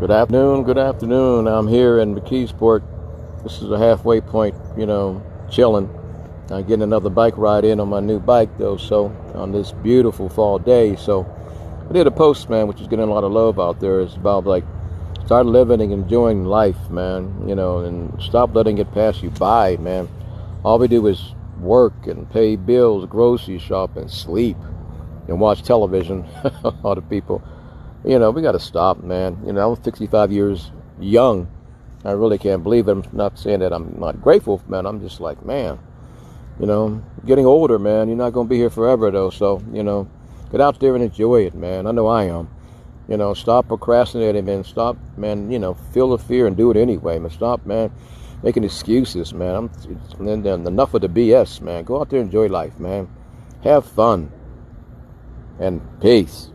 Good afternoon, good afternoon. I'm here in McKeesport. This is a halfway point, you know, chilling. I'm getting another bike ride in on my new bike, though, so on this beautiful fall day. So I did a post, man, which is getting a lot of love out there. It's about like start living and enjoying life, man, you know, and stop letting it pass you by, man. All we do is work and pay bills, grocery shop, and sleep and watch television. a lot of people you know, we got to stop, man. You know, I'm 65 years young. I really can't believe it. I'm not saying that I'm not grateful, man. I'm just like, man, you know, getting older, man. You're not going to be here forever, though. So, you know, get out there and enjoy it, man. I know I am. You know, stop procrastinating, man. Stop, man, you know, feel the fear and do it anyway, man. Stop, man, making excuses, man. I'm, and then enough of the BS, man. Go out there and enjoy life, man. Have fun. And peace.